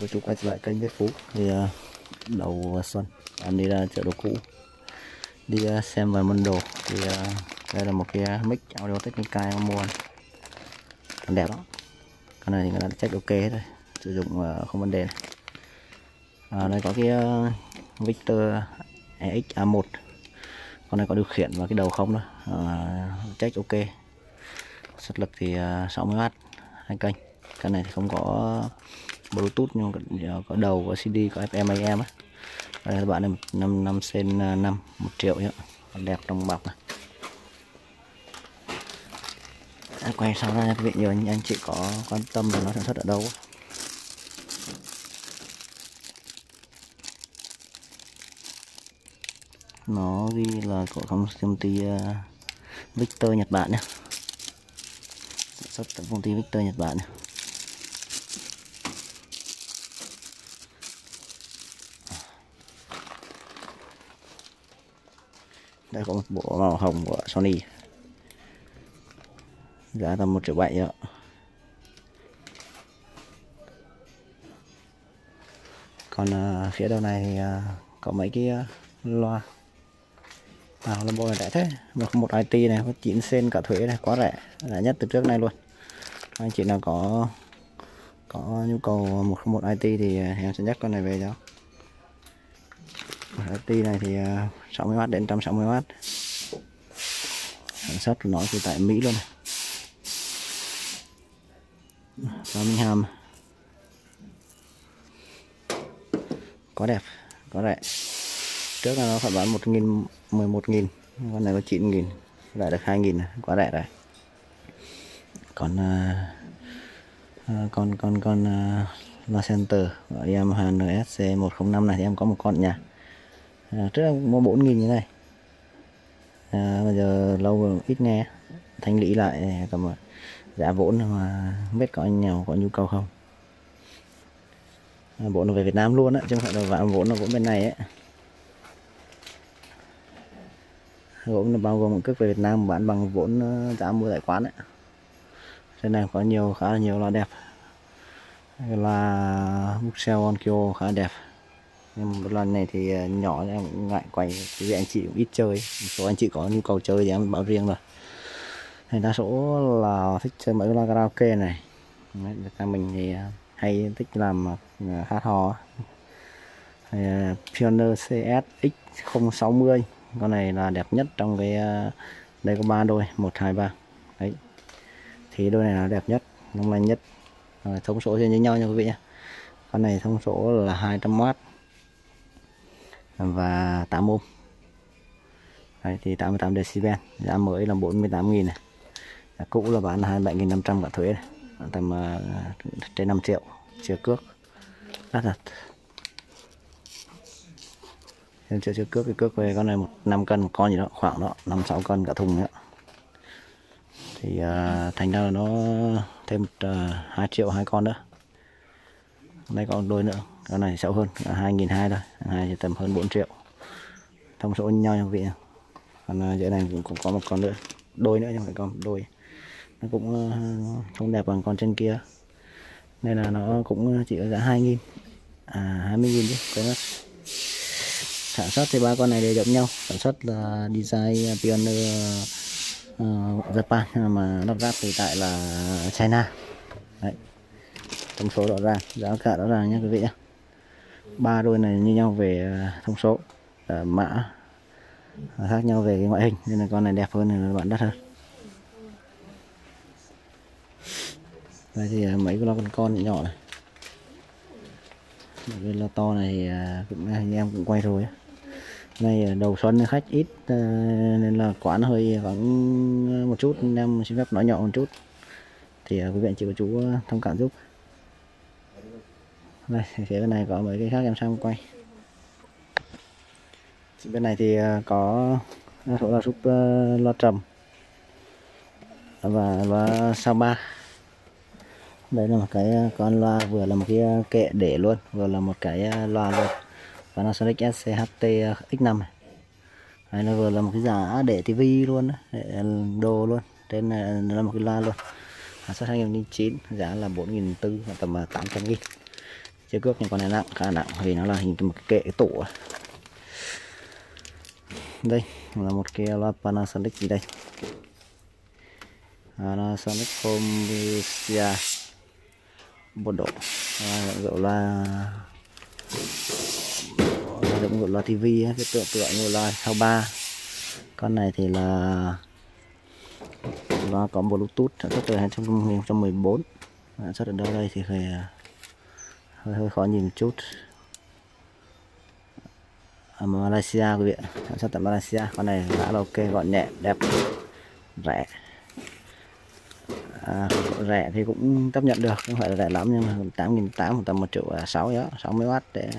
cô chú quay trở lại kênh Viết Phú. Thì uh, à, đầu à, xuân. Em đi ra chợ đồ cũ. Đi uh, xem vài món đồ. Thì uh, đây là một cái mic audio technica em mua. Còn đẹp lắm. Con này thì người ta check ok hết rồi. Sử dụng uh, không vấn đề này. À, đây có cái uh, Victor EX A1 con này có điều khiển và cái đầu không đó. Uh, check ok. Xuất lực thì uh, 60W hai kênh. Cái này thì không có bluetooth nhưng có, có đầu có cd có fm am á. Đây các bạn này năm năm sen à, năm một triệu nhá. Đẹp trong bọc này. À, quay sau ra quý vị nhiều anh, anh chị có quan tâm là nó sản xuất ở đâu nó ghi là của công ty uh, Victor Nhật Bản nhé sản xuất tại công ty Victor Nhật Bản nhé đây có một bộ màu hồng của Sony. Giá tầm một triệu bảy ạ. Còn uh, phía đầu này uh, có mấy cái uh, loa. À, là bộ này rẻ thế. Một một IT này có 9 sen cả thuế này quá rẻ. Rẻ nhất từ trước nay luôn. Anh chị nào có có nhu cầu một một IT thì em sẽ nhắc con này về cho. IT này thì à, 60W đến 160W sản xuất của nó thì tại Mỹ luôn Birmingham. Có đẹp có rẻ. Trước là nó phải bán một nghìn mười một nghìn con này có chín nghìn lại được hai nghìn quá rẻ rồi. Còn uh, con con con uh, La Center của em NSC 105 này thì em có một con nhà à, trước là mua bốn nghìn như này. À, bây giờ lâu rồi ít nghe. Thanh lý lại tầm giá vốn mà biết có anh nào có nhu cầu không. À, vốn nó về Việt Nam luôn á chứ không phải là vốn nó vốn bên này ấy vốn nó bao gồm một cước về Việt Nam bán bằng vốn ờ, giá mua tại quán ấy trên này có nhiều khá là nhiều loa đẹp. Là Buxel Onkyo khá là đẹp nhưng một lần này thì ờ, nhỏ em ngại quay vì anh chị cũng ít chơi. Một số anh chị có nhu cầu chơi thì em bảo riêng rồi thì đa số là thích chơi mấy loa karaoke này. Đấy, mình thì ờ, hay thích làm ờ, hát hò. Thì Pioneer CSX 060 con này là đẹp nhất trong cái đây có ba đôi một hai ba. Đấy. Thì đôi này là đẹp nhất long lanh nhất. Thông số như nhau nha quý vị nhé con này thông số là 200W và 8 ohm Đấy, thì 88 decibel giá mới là 48.000 này. Giá cũ là bán 27.500 cả thuế này. Tầm uh, trên 5 triệu chưa cước. Đắt thật em chưa chưa cước thì cước về con này một 5 cân một con gì đó khoảng đó 5 6 cân cả thùng nữa. Thì uh, thành ra là nó thêm uh, à, 2 triệu hai con nữa. Hôm nay còn đôi nữa con này xấu hơn hai nghìn hai thôi hai thì tầm hơn 4 triệu. Thông số nhau nha quý vị. Còn à, dưới này cũng, cũng có một con nữa đôi nữa nhưng phải con đôi. Nó cũng ờ, không đẹp bằng con trên kia. Nên là nó cũng ờ, chỉ ở giá hai nghìn. À hai mươi nghìn chứ cái mất. Sản xuất thì ba con này đều giống nhau. Sản xuất là design Pioneer uh, Japan mà lắp ráp thì tại là China. Đấy. Thông số rõ ràng giá cả rõ ràng nhé quý vị nhé ba đôi này như nhau về à, thông số à, mã à, khác nhau về cái ngoại hình, nên là con này đẹp hơn thì là bạn đắt hơn. Đây thì mấy cái lo con con nhỏ này. Cái lo to này cũng anh em cũng quay rồi này đầu xuân khách ít nên là quán hơi vắng một chút, anh em xin phép nói nhỏ một chút. Thì quý vị chị và chú thông cảm giúp đây, phía bên này có mấy cây khác em sang quay. Bên này thì ờ, có đa số là súp ờ, loa trầm và loa sao ba. Đây là một cái ờ, con loa vừa là một cái kệ để luôn, vừa là một cái loa luôn. Panasonic SCHT X5 này. Đây nó vừa là một cái giá để tivi luôn để đồ luôn. Trên này là một cái loa luôn. Sản xuất 2009 giá là 4.400 và tầm 800 nghìn chiếc cước nhưng con này nặng, khá nặng. Vì nó là hình một cái kệ, cái tủ đây, là một cái loa Panasonic gì đây? Panasonic Comisia một độ. Rượu loa. Dụng gọi là TV cái tượng tượng như loa sau ba. Con này thì là nó có bluetooth sản xuất từ 2014 sản xuất ở đâu đây thì phải à, hơi, hơi khó nhìn một chút. À, Ở Malaysia quý vị sản xuất tại Malaysia. Con này đã là ok gọn nhẹ đẹp rẻ. À, rẻ thì cũng chấp nhận được không phải là rẻ lắm nhưng mà tám nghìn tám tầm một triệu à, sáu đó 60 w để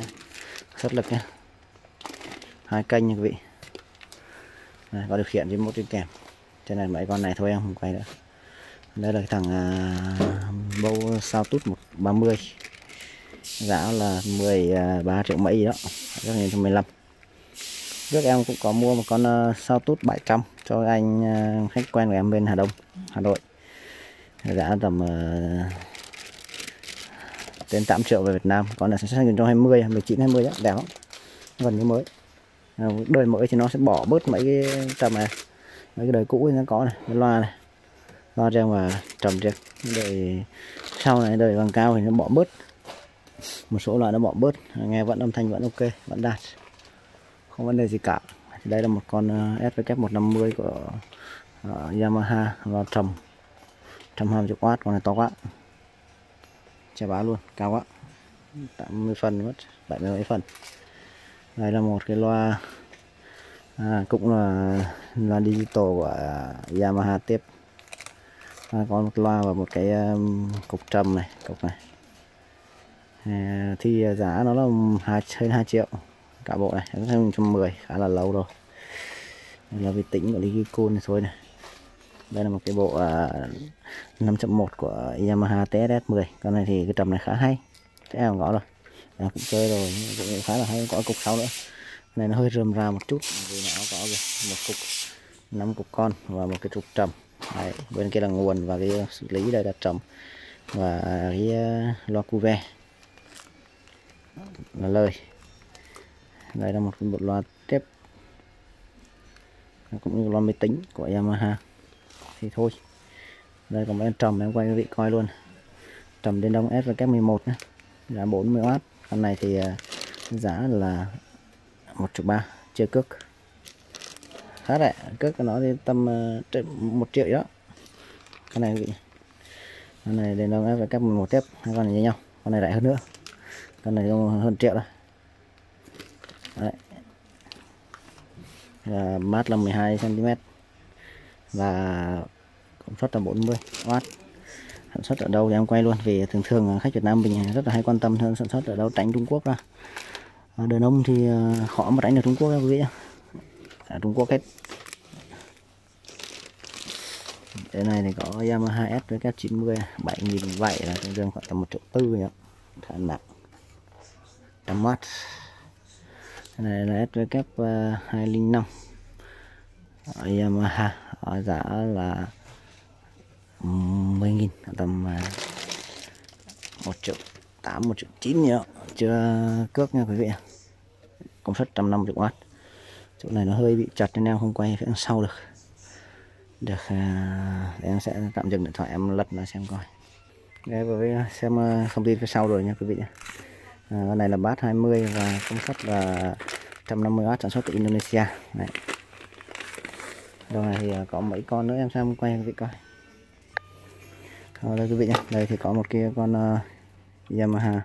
xuất lực nha hai kênh nha quý vị. Đây, có điều khiển với một đi kèm. Trên này mấy con này thôi em không quay nữa. Đây là cái thằng uh, bâu sao tút 130 giá là 13 à, triệu mấy gì đó rất là 15 trước em cũng có mua một con uh, sao tút 700 cho anh uh, khách quen của em bên Hà Đông Hà Nội. Giá tầm uh, trên 8 triệu về Việt Nam con này sản xuất 2020 19 20 đó đẹp lắm gần như mới. Đời mới thì nó sẽ bỏ bớt mấy cái tầm này mấy cái đời cũ thì nó có này cái loa này. Loa riêng và trầm riêng đời sau này đời bằng cao thì nó bỏ bớt một số loại nó bỏ bớt. Nghe vẫn âm thanh vẫn ok vẫn đạt. Không vấn đề gì cả. Đây là một con ờ, SVK 150 của uh, Yamaha và trầm 120W con này to quá. Che bá luôn cao quá. 80 phần mất 70 mấy phần. Đây là một cái loa à, cũng là loa digital của Yamaha tiếp. À, có một loa và một cái um, cục trầm này cục này à, thì ờ, giá nó là hai hơn 2 triệu cả bộ này. Hơn 110 khá là lâu rồi. Đây là vi tính của Ligicon này thôi này. Đây là một cái bộ ờ, uh, 5.1 của Yamaha TSS 10 con này thì cái trầm này khá hay. Thế em gõ rồi. À, cũng chơi rồi cũng khá là hay. Có cục sau nữa. Này nó hơi rườm ra một chút. Vì nó có một cục năm cục con và một cái trục trầm. Đấy, bên kia là nguồn và cái xử lý đây là trầm. Và cái uh, loa cuve là lời. Đây là một một loa tiếp cũng như loa máy tính của Yamaha. Thì thôi. Đây còn mấy trầm em quay quý vị coi luôn. Trầm đến đông SRK 11 nhé giá 40W con này thì à, giá là 1 triệu 3 chưa cước. Khá rẻ. Cước nó thì tầm uh, một triệu đó. Con này bị con này đến đông SRK 11 tiếp. Hai con này như nhau. Con này rẻ hơn nữa con này hơn triệu đó đấy. Và mát là 12 cm và công suất là 40 W sản xuất ở đâu thì em quay luôn, vì thường thường khách Việt Nam mình rất là hay quan tâm hơn sản xuất ở đâu, tránh Trung Quốc ra. Đời ông thì ờ, khó mà tránh được Trung Quốc quý vị ở Trung Quốc hết. Cái này thì có Yamaha S với các 90 7.000 vậy là tương đương khoảng tầm một triệu tư nhỉ khá nặng trăm watt cái này là SVK 205. ở Yamaha ở giá là 10.000 tầm ờ, 1 triệu tám một triệu chín nhỉ chưa cước nha quý vị công suất 150W chỗ này nó hơi bị chặt nên em không quay phía sau được. Được ờ, à, để em sẽ tạm dừng điện thoại em lật nó xem coi. Để với xem ờ, thông tin phía sau rồi nha quý vị à, con này là bát 20 và công suất là 150W sản xuất từ Indonesia. Đấy. Đầu này thì à, có mấy con nữa em xem quay quý vị coi. Rồi đây quý vị nhé Đây thì có một kia con uh, Yamaha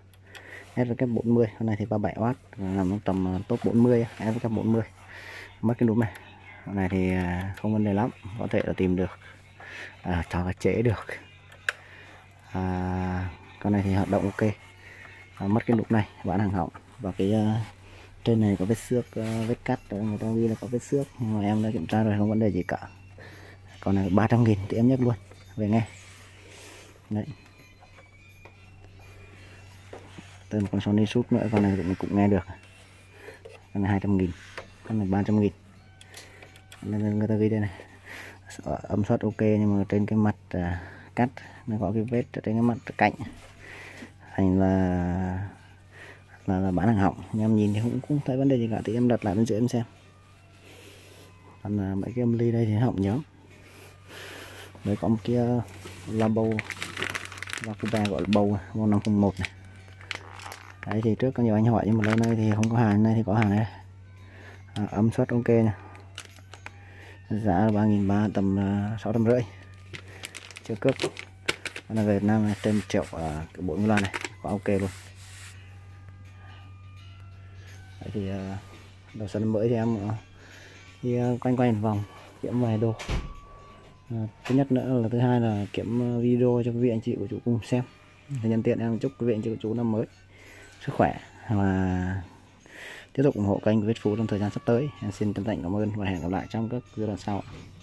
SRK40 con này thì 37W nằm tầm à, top 40 SRK40 mất cái núm này. Con này thì không vấn đề lắm có thể là tìm được. À, cho chế được. À, con này thì hoạt động ok à, mất cái nút này bạn hàng hỏng. Và cái uh, trên này có vết xước uh, vết cắt à, người ta ghi là có vết xước nhưng mà em đã kiểm tra rồi không vấn đề gì cả. Còn này 300 nghìn thì em nhất luôn về nghe đấy. Tên con Sony sút nữa con này mình cũng nghe được. Con này 200 nghìn con này 300 nghìn. Nên người ta ghi đây này. Âm suất ok nhưng mà trên cái mặt uh, cắt nó có cái vết trên cái mặt cạnh thành là là, là bán hàng hỏng nhưng em nhìn thì cũng cũng thấy vấn đề gì cả thì em đặt lại bên dưới em xem còn là mấy cái âm ly đây thì hỏng nhớ. đấy có một kia ờ, là bầu là cuba gọi là bầu bầu 501 này đấy thì trước có nhiều anh hỏi nhưng mà lâu nay thì không có hàng nay thì có hàng này à, âm suất ok nè. giá là ba nghìn ba tầm à, sáu trăm rưỡi chưa cướp. Còn là Việt Nam này, trên triệu à, cái bộ loa này quá ok luôn. Đấy thì ờ, đầu xuân mới thì em ờ, đi ờ, quanh quanh vòng kiếm vài đồ à, thứ nhất nữa là thứ hai là kiếm video cho quý vị anh chị của chú cùng xem. Thì nhân tiện em chúc quý vị anh chị của chú năm mới sức khỏe và tiếp tục ủng hộ kênh của Viết Phú trong thời gian sắp tới. Em xin chân thành cảm ơn và hẹn gặp lại trong các video lần sau. ạ.